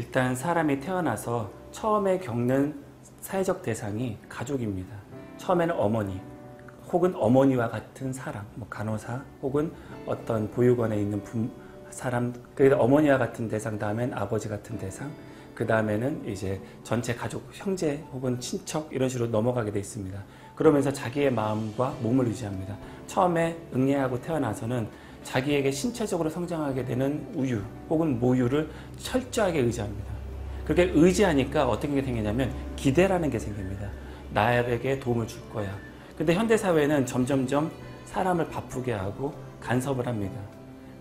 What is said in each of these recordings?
일단 사람이 태어나서 처음에 겪는 사회적 대상이 가족입니다. 처음에는 어머니 혹은 어머니와 같은 사람, 뭐 간호사 혹은 어떤 보육원에 있는 부, 사람, 그 어머니와 같은 대상 다음엔 아버지 같은 대상, 그 다음에는 이제 전체 가족, 형제 혹은 친척 이런 식으로 넘어가게 돼 있습니다. 그러면서 자기의 마음과 몸을 유지합니다. 처음에 응애하고 태어나서는 자기에게 신체적으로 성장하게 되는 우유 혹은 모유를 철저하게 의지합니다. 그렇게 의지하니까 어떤 게 생기냐면 기대라는 게 생깁니다. 나에게 도움을 줄 거야. 근데 현대 사회는 점점점 사람을 바쁘게 하고 간섭을 합니다.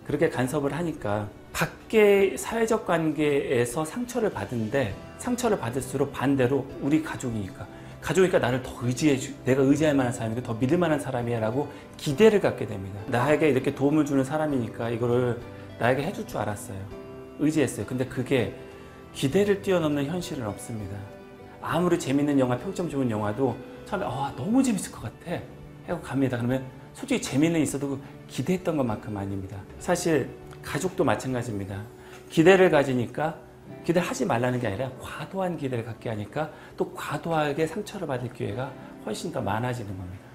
그렇게 간섭을 하니까 밖의 사회적 관계에서 상처를 받은데 상처를 받을수록 반대로 우리 가족이니까 가족이니까 나를 더 의지해 주, 내가 의지할 만한 사람이고 더 믿을 만한 사람이야 라고 기대를 갖게 됩니다. 나에게 이렇게 도움을 주는 사람이니까 이거를 나에게 해줄 줄 알았어요. 의지했어요. 근데 그게 기대를 뛰어넘는 현실은 없습니다. 아무리 재밌는 영화, 평점 좋은 영화도 처음에 아, 너무 재밌을 것 같아 하고 갑니다. 그러면 솔직히 재미는 있어도 그 기대했던 것만큼 아닙니다. 사실 가족도 마찬가지입니다. 기대를 가지니까 기대를 하지 말라는 게 아니라 과도한 기대를 갖게 하니까 또 과도하게 상처를 받을 기회가 훨씬 더 많아지는 겁니다.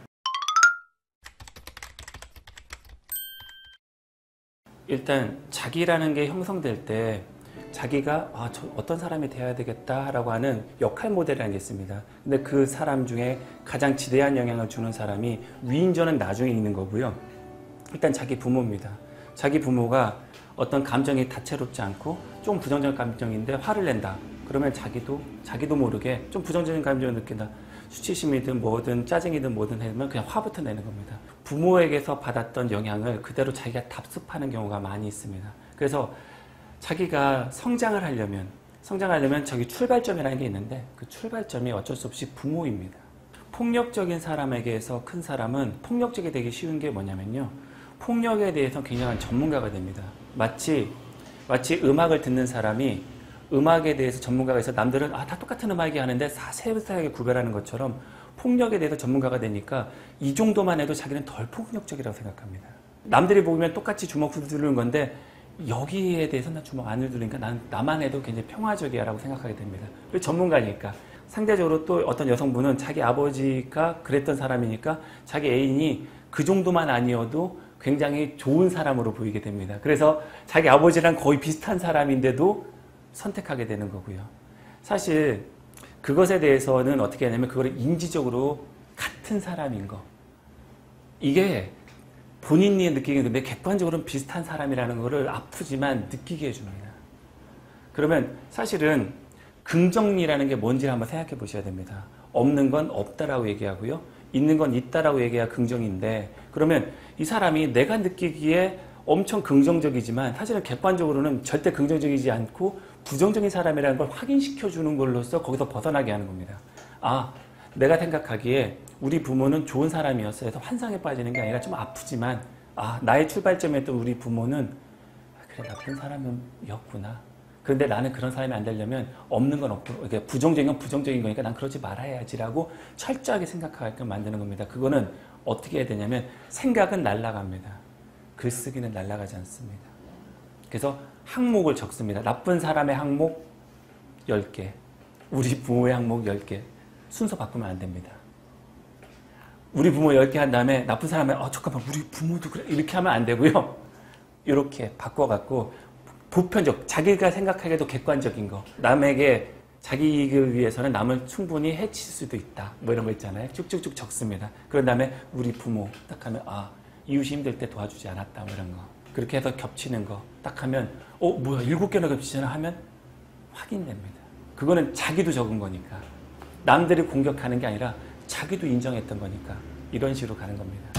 일단 자기라는 게 형성될 때 자기가 아, 저 어떤 사람이 되어야 되겠다라고 하는 역할 모델이라는 게 있습니다. 근데 그 사람 중에 가장 지대한 영향을 주는 사람이 위인전은 나중에 있는 거고요. 일단 자기 부모입니다. 자기 부모가 어떤 감정이 다채롭지 않고 좀 부정적인 감정인데 화를 낸다. 그러면 자기도 자기도 모르게 좀 부정적인 감정을 느낀다. 수치심이든 뭐든 짜증이든 뭐든 하면 그냥 화부터 내는 겁니다. 부모에게서 받았던 영향을 그대로 자기가 답습하는 경우가 많이 있습니다. 그래서 자기가 성장을 하려면 성장하려면 저기 출발점이라는 게 있는데 그 출발점이 어쩔 수 없이 부모입니다. 폭력적인 사람에게서 큰 사람은 폭력적이 되기 쉬운 게 뭐냐면요. 폭력에 대해서 굉장한 전문가가 됩니다. 마치 마치 음악을 듣는 사람이 음악에 대해서 전문가가 있어 남들은 아 다 똑같은 음악이 하는데 세세하게 구별하는 것처럼 폭력에 대해서 전문가가 되니까 이 정도만 해도 자기는 덜 폭력적이라고 생각합니다. 남들이 보면 똑같이 주먹 휘두르는 건데 여기에 대해서 나 주먹 안 휘두르니까 난 나만 해도 굉장히 평화적이야라고 생각하게 됩니다. 전문가니까. 상대적으로 또 어떤 여성분은 자기 아버지가 그랬던 사람이니까 자기 애인이 그 정도만 아니어도 굉장히 좋은 사람으로 보이게 됩니다. 그래서 자기 아버지랑 거의 비슷한 사람인데도 선택하게 되는 거고요. 사실 그것에 대해서는 어떻게 하냐면 그거를 인지적으로 같은 사람인 거. 이게 본인이 느끼게 되는데 객관적으로는 비슷한 사람이라는 것을 아프지만 느끼게 해줍니다. 그러면 사실은 긍정이라는 게 뭔지 한번 생각해 보셔야 됩니다. 없는 건 없다라고 얘기하고요. 있는 건 있다라고 얘기해야 긍정인데 그러면 이 사람이 내가 느끼기에 엄청 긍정적이지만 사실은 객관적으로는 절대 긍정적이지 않고 부정적인 사람이라는 걸 확인시켜 주는 걸로써 거기서 벗어나게 하는 겁니다. 아, 내가 생각하기에 우리 부모는 좋은 사람이었어요. 해서 환상에 빠지는 게 아니라 좀 아프지만 아, 나의 출발점이었던 우리 부모는 아, 그래 나쁜 사람이었구나. 그런데 나는 그런 사람이 안 되려면 없는 건 없고 이게 부정적인 건 부정적인 거니까 난 그러지 말아야지라고 철저하게 생각하게끔 만드는 겁니다. 그거는 어떻게 해야 되냐면 생각은 날아갑니다. 글쓰기는 날아가지 않습니다. 그래서 항목을 적습니다. 나쁜 사람의 항목 10개, 우리 부모의 항목 10개. 순서 바꾸면 안 됩니다. 우리 부모 10개 한 다음에 나쁜 사람의 어 잠깐만 우리 부모도 그래 이렇게 하면 안 되고요. 이렇게 바꿔갖고 보편적 자기가 생각하기에도 객관적인 거. 남에게 자기 이익을 위해서는 남을 충분히 해칠 수도 있다. 뭐 이런 거 있잖아요. 쭉쭉쭉 적습니다. 그런 다음에 우리 부모 딱 하면 아 이웃이 힘들 때 도와주지 않았다. 뭐 이런 거. 그렇게 해서 겹치는 거. 딱 하면 어 뭐야 일곱 개나 겹치잖아 하면 확인됩니다. 그거는 자기도 적은 거니까. 남들이 공격하는 게 아니라 자기도 인정했던 거니까. 이런 식으로 가는 겁니다